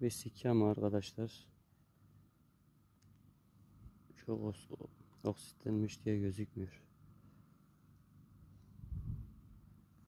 V2 arkadaşlar çok oksitlenmiş diye gözükmüyor.